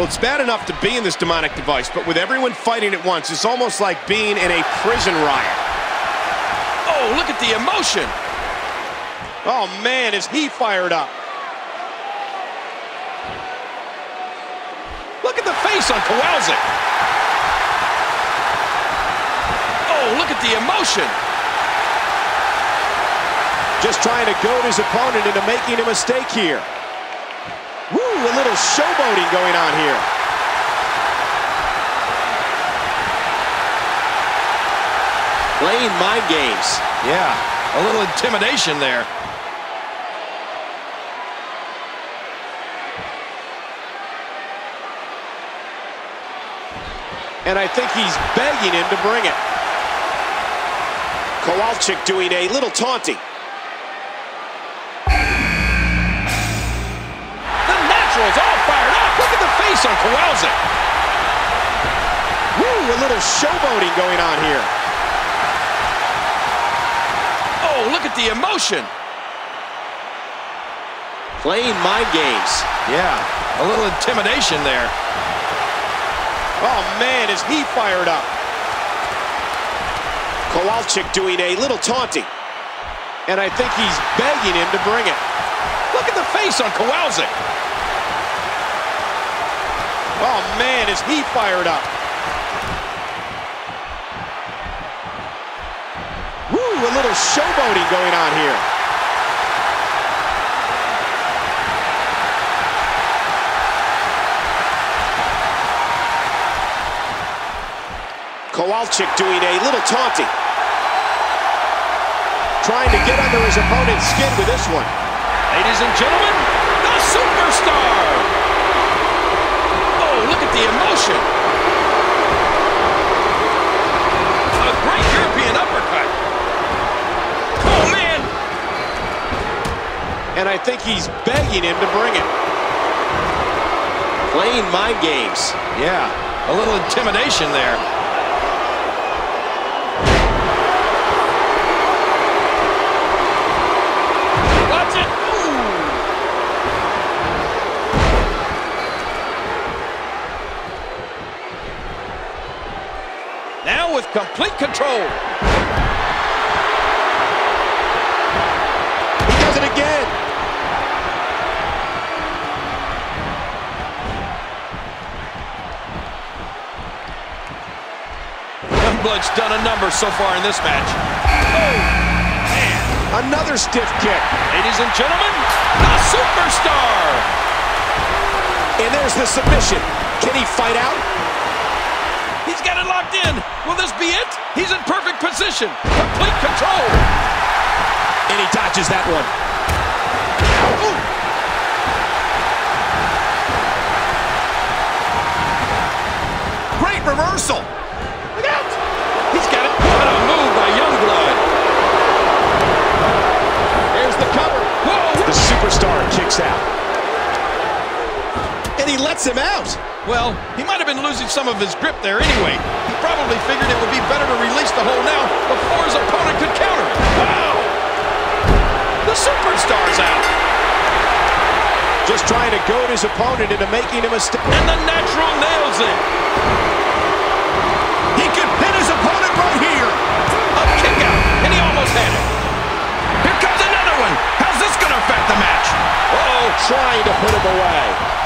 Well, it's bad enough to be in this demonic device, but with everyone fighting at once, it's almost like being in a prison riot. Oh, look at the emotion. Oh, man, is he fired up. Look at the face on Kowalczyk. Oh, look at the emotion. Just trying to goad his opponent into making a mistake here. Woo, a little showboating going on here. Playing mind games. Yeah, a little intimidation there. And I think he's begging him to bring it. Kowalczyk doing a little taunting. Look at the face on Kowalczyk. Woo, a little showboating going on here. Oh, look at the emotion. Playing mind games. Yeah, a little intimidation there. Oh, man, is he fired up. Kowalczyk doing a little taunting. And I think he's begging him to bring it. Look at the face on Kowalczyk. Oh, man, is he fired up. Woo, a little showboating going on here. Kowalczyk doing a little taunting. Trying to get under his opponent's skin with this one. Ladies and gentlemen, the superstar. The emotion. A great European uppercut. Oh, man. And I think he's begging him to bring it. Playing mind games. Yeah, a little intimidation there. Now with complete control. He does it again. Youngblood's done a number so far in this match. Oh, man. Another stiff kick. Ladies and gentlemen, the superstar. And there's the submission. Can he fight out? He's got it locked in. Will this be it? He's in perfect position. Complete control. And he dodges that one. Ooh. Great reversal. Look out. He's got it. What a move by Youngblood. There's the cover. Whoa. The superstar kicks out. And he lets him out. Well, he might have been losing some of his grip there anyway. He probably figured it would be better to release the hold now before his opponent could counter it. Wow. The superstar's out. Just trying to goad his opponent into making a mistake. And the natural nails it. He could pin his opponent right here. A kick out, and he almost had it. Here comes another one. How's this going to affect the match? Uh-oh, trying to put him away.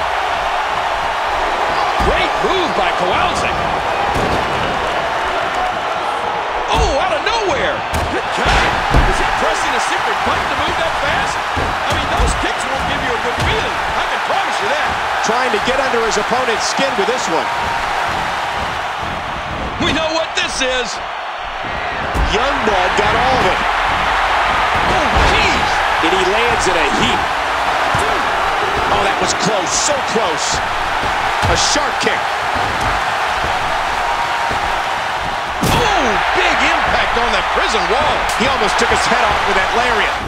Move by Kowalczyk. Oh, out of nowhere. Good God. Is he pressing a secret button to move that fast? I mean, those kicks won't give you a good feeling. I can promise you that. Trying to get under his opponent's skin with this one. We know what this is. Young Youngblood got all of it. Oh, jeez. And he lands in a heap. Oh, that was close, so close. A sharp kick. Oh, big impact on that prison wall. He almost took his head off with that lariat.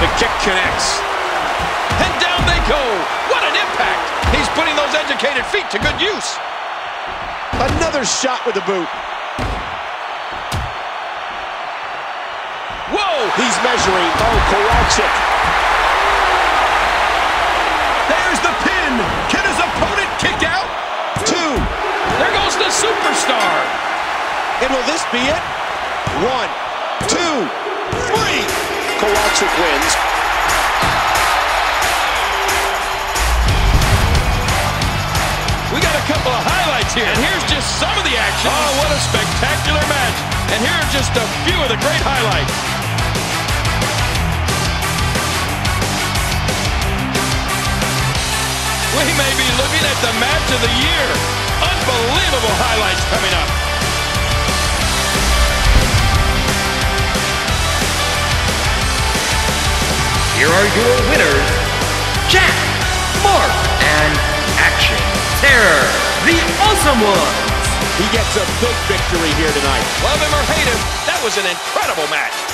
The kick connects. And down they go. What an impact. He's putting those educated feet to good use. Another shot with the boot. Whoa. He's measuring. Oh, Kowalczyk. And will this be it? One, two, three. Kowalczyk wins. We got a couple of highlights here. And here's just some of the action. Oh, what a spectacular match. And here are just a few of the great highlights. We may be looking at the match of the year. Unbelievable highlights coming up. Here are your winners, Jack, Mark, and Action Terror, the Awesome Ones. He gets a big victory here tonight. Love him or hate him, that was an incredible match.